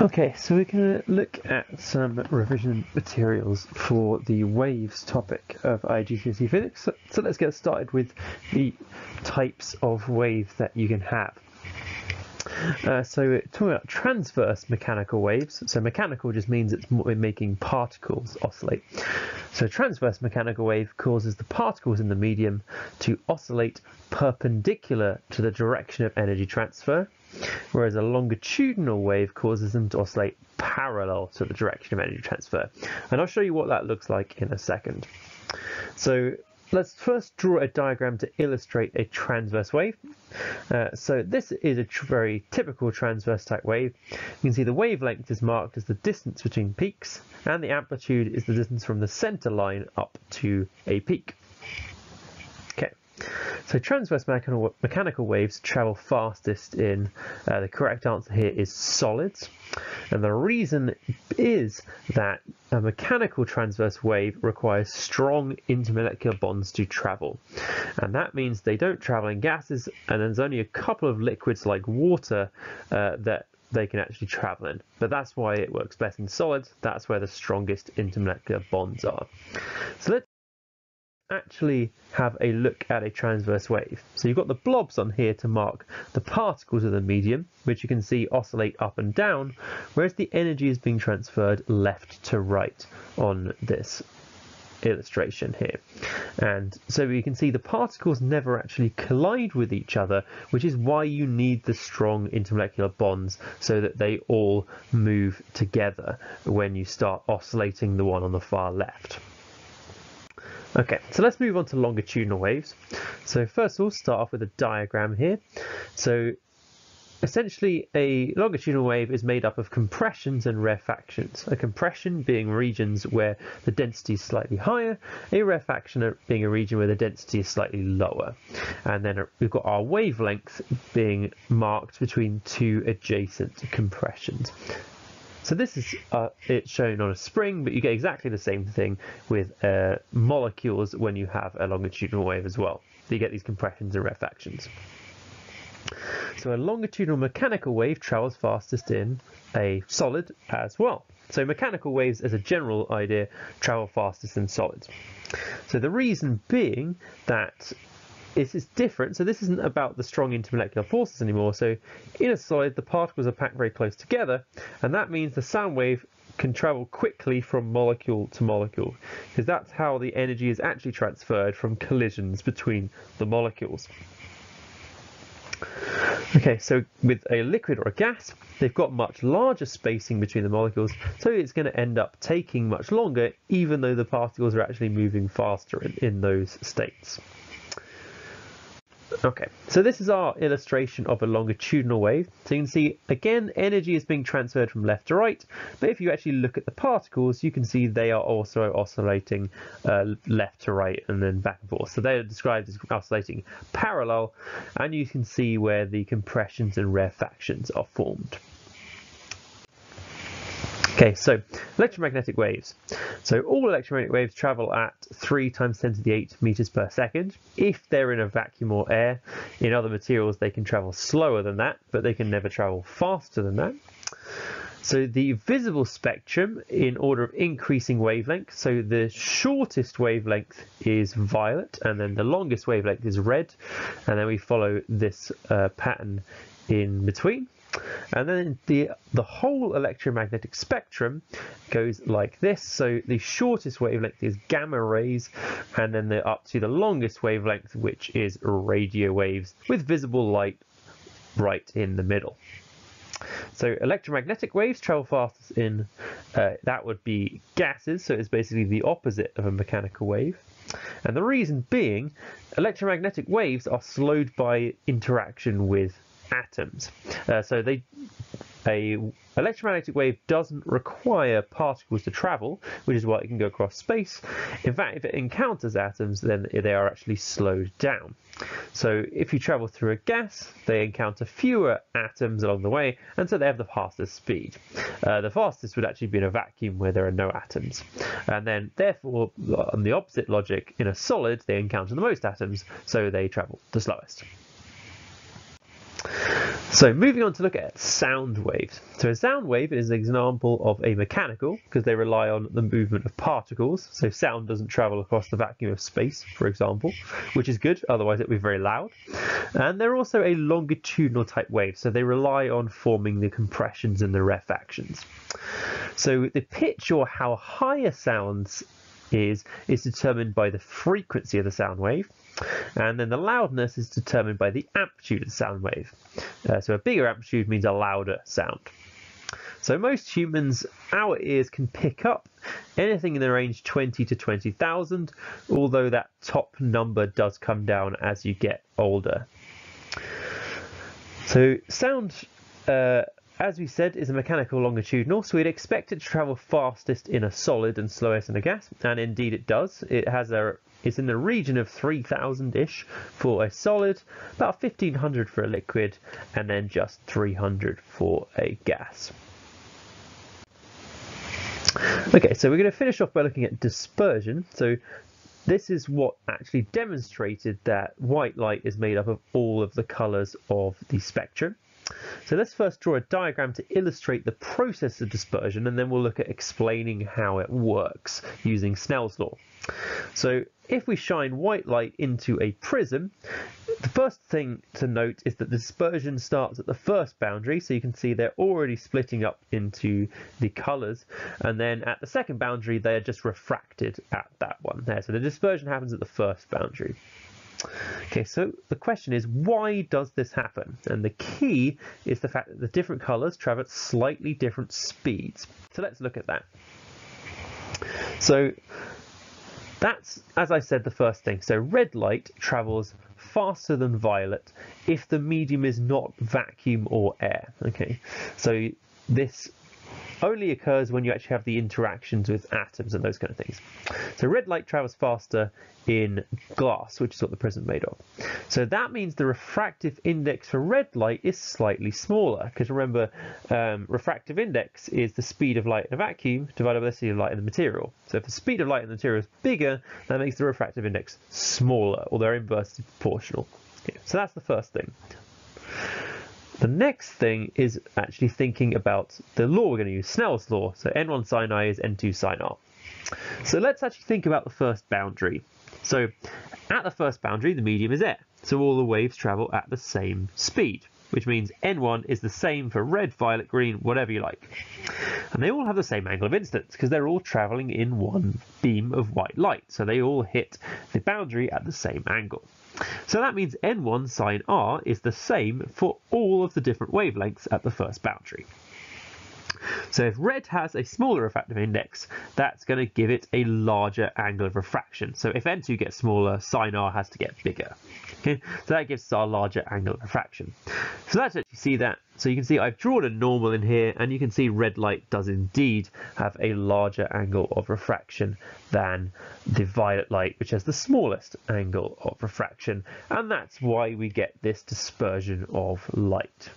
Okay, so we're going to look at some revision materials for the waves topic of IGCSE physics. So, so, let's get started with the types of wave that you can have. Uh, so we're talking about transverse mechanical waves, so mechanical just means it's making particles oscillate. So transverse mechanical wave causes the particles in the medium to oscillate perpendicular to the direction of energy transfer whereas a longitudinal wave causes them to oscillate parallel to the direction of energy transfer. And I'll show you what that looks like in a second. So let's first draw a diagram to illustrate a transverse wave. Uh, so this is a very typical transverse type wave. You can see the wavelength is marked as the distance between peaks and the amplitude is the distance from the center line up to a peak. So transverse mechanical, waves travel fastest in, uh, the correct answer here is solids. And the reason is that a mechanical transverse wave requires strong intermolecular bonds to travel. And that means they don't travel in gases and there's only a couple of liquids like water uh, that they can actually travel in. But that's why it works best in solids. That's where the strongest intermolecular bonds are. So let's actually have a look at a transverse wave. So you've got the blobs on here to mark the particles of the medium, which you can see oscillate up and down, whereas the energy is being transferred left to right on this illustration here. And so you can see the particles never actually collide with each other, which is why you need the strong intermolecular bonds so that they all move together when you start oscillating the one on the far left. Okay, so let's move on to longitudinal waves. So first we'll start off with a diagram here. So essentially a longitudinal wave is made up of compressions and rarefactions. A compression being regions where the density is slightly higher, a rarefaction being a region where the density is slightly lower. And then we've got our wavelength being marked between two adjacent compressions. So this is uh, it's shown on a spring, but you get exactly the same thing with uh, molecules when you have a longitudinal wave as well. You get these compressions and rarefactions. So a longitudinal mechanical wave travels fastest in a solid as well. So mechanical waves as a general idea travel fastest in solids. So the reason being that this is different. So this isn't about the strong intermolecular forces anymore. So in a solid, the particles are packed very close together, and that means the sound wave can travel quickly from molecule to molecule, because that's how the energy is actually transferred from collisions between the molecules. Okay, so with a liquid or a gas, they've got much larger spacing between the molecules, so it's going to end up taking much longer, even though the particles are actually moving faster in, in those states. Okay, so this is our illustration of a longitudinal wave. So you can see, again, energy is being transferred from left to right, but if you actually look at the particles, you can see they are also oscillating uh, left to right and then back and forth. So they are described as oscillating parallel, and you can see where the compressions and rarefactions are formed. Okay, so electromagnetic waves. So all electromagnetic waves travel at 3 times 10 to the 8 meters per second. If they're in a vacuum or air, in other materials they can travel slower than that, but they can never travel faster than that. So the visible spectrum in order of increasing wavelength, so the shortest wavelength is violet and then the longest wavelength is red and then we follow this uh, pattern in between. And then the, the whole electromagnetic spectrum goes like this. So the shortest wavelength is gamma rays, and then they're up to the longest wavelength, which is radio waves with visible light right in the middle. So electromagnetic waves travel fastest in, uh, that would be gases, so it's basically the opposite of a mechanical wave. And the reason being, electromagnetic waves are slowed by interaction with atoms. Uh, so they a electromagnetic wave doesn't require particles to travel, which is why it can go across space. In fact, if it encounters atoms, then they are actually slowed down. So if you travel through a gas, they encounter fewer atoms along the way, and so they have the fastest speed. Uh, the fastest would actually be in a vacuum where there are no atoms. And then, therefore, on the opposite logic, in a solid, they encounter the most atoms, so they travel the slowest. So moving on to look at sound waves. So a sound wave is an example of a mechanical because they rely on the movement of particles. So sound doesn't travel across the vacuum of space, for example, which is good, otherwise it would be very loud. And they're also a longitudinal type wave, so they rely on forming the compressions and the rarefactions. So the pitch or how high a sound is is determined by the frequency of the sound wave and then the loudness is determined by the amplitude of the sound wave. Uh, so a bigger amplitude means a louder sound. So most humans, our ears can pick up anything in the range 20 to 20,000, although that top number does come down as you get older. So sound, uh, as we said, is a mechanical longitudinal, so we'd expect it to travel fastest in a solid and slowest in a gas, and indeed it does. It has a is in the region of 3000-ish for a solid, about 1500 for a liquid, and then just 300 for a gas. Okay, so we're going to finish off by looking at dispersion. So this is what actually demonstrated that white light is made up of all of the colours of the spectrum. So let's first draw a diagram to illustrate the process of dispersion and then we'll look at explaining how it works using Snell's law. So if we shine white light into a prism, the first thing to note is that the dispersion starts at the first boundary, so you can see they're already splitting up into the colours, and then at the second boundary they're just refracted at that one there. So the dispersion happens at the first boundary. Okay, so the question is, why does this happen? And the key is the fact that the different colours travel at slightly different speeds. So let's look at that. So that's, as I said, the first thing. So red light travels faster than violet if the medium is not vacuum or air. Okay, so this only occurs when you actually have the interactions with atoms and those kind of things. So red light travels faster in glass, which is what the prism is made of. So that means the refractive index for red light is slightly smaller, because remember, um, refractive index is the speed of light in a vacuum divided by the speed of light in the material. So if the speed of light in the material is bigger, that makes the refractive index smaller, or they're inversely proportional. Okay, so that's the first thing. The next thing is actually thinking about the law we're going to use, Snell's law. So N1 sine I is N2 sine R. So let's actually think about the first boundary. So at the first boundary, the medium is air. So all the waves travel at the same speed, which means N1 is the same for red, violet, green, whatever you like. And they all have the same angle of incidence because they're all traveling in one beam of white light. So they all hit the boundary at the same angle. So that means n1 sine r is the same for all of the different wavelengths at the first boundary. So if red has a smaller refractive index, that's going to give it a larger angle of refraction. So if n2 gets smaller, sine r has to get bigger. Okay, so that gives us our larger angle of refraction. So let's actually see that. So you can see I've drawn a normal in here, and you can see red light does indeed have a larger angle of refraction than the violet light, which has the smallest angle of refraction. And that's why we get this dispersion of light.